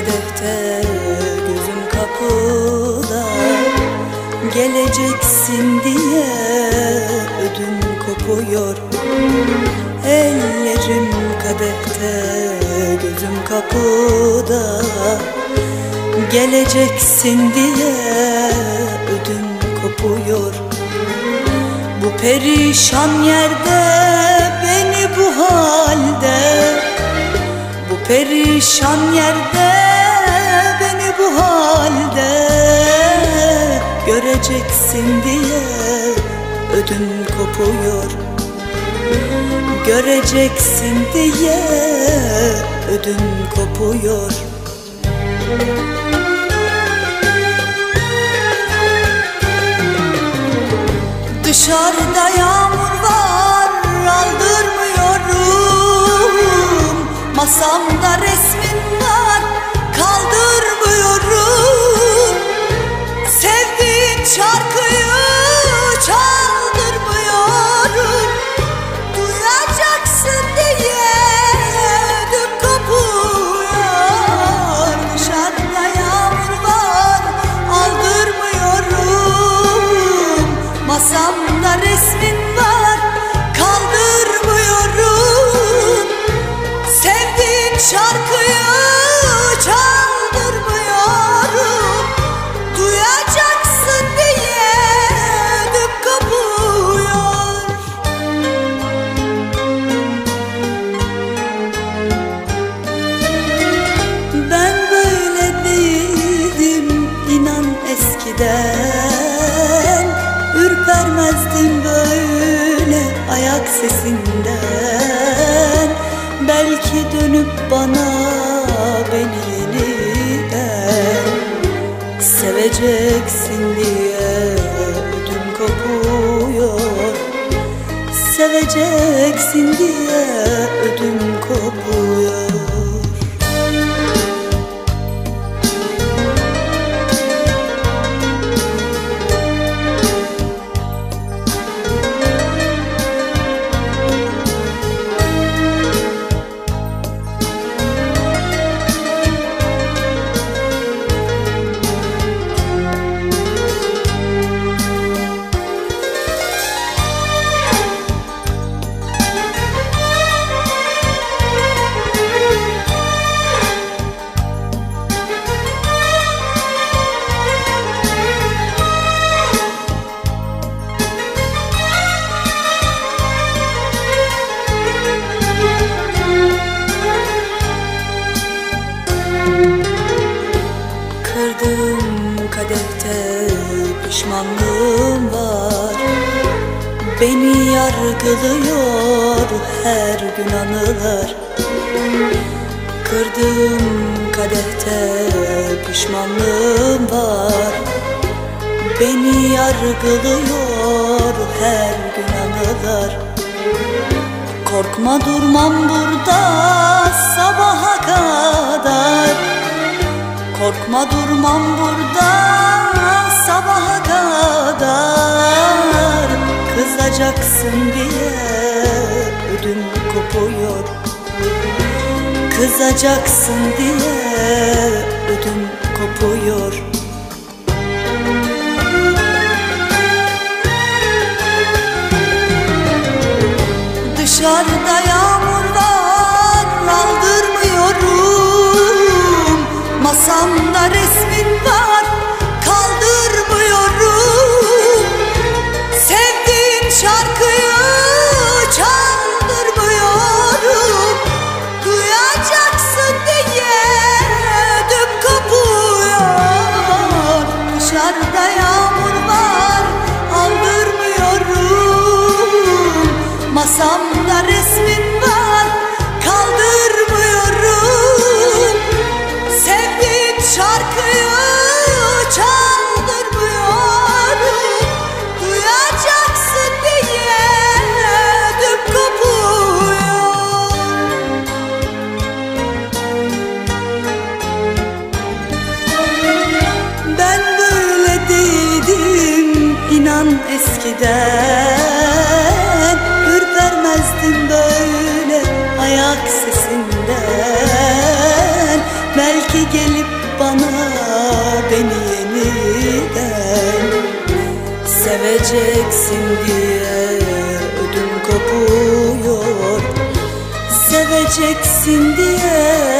kadehte gözüm kapıda. Geleceksin diye ödüm kopuyor. Ellerim kadehte gözüm kapıda. Geleceksin diye ödüm kopuyor. Bu perişan yerde beni bu halde. Bu perişan yerde Göreceksin diye ödüm kopuyor. Göreceksin diye ödüm kopuyor. Dışarıda yağmur var aldırmıyorum. Masamda resmin şarkıyı çaldırmıyorum. Duyacaksın diye ödüm kopuyor Ben böyle değildim inan eskiden. Ürpermezdim böyle ayak sesinden Belki dönüp bana beni yeniden Seveceksin diye ödüm kopuyor. Seveceksin diye ödüm kopuyor Beni yargılıyor her gün anılar. Kırdığım kadehte pişmanlığım var. Beni yargılıyor her gün anılar. Korkma durmam burada sabaha kadar. Korkma durmam burada Kızacaksın diye ödüm kopuyor. Dışarıda yağmur var aldırmıyorum. Masamda resmin var Resmin var kaldırmıyorum. Sevdiğin şarkıyı çaldırmıyorum. Duyacaksın diye ödüm kopuyor. Ben böyle değildim inan eskiden ayak sesinden. Belki gelip bana beni yeniden Seveceksin diye ödüm kopuyor. Seveceksin diye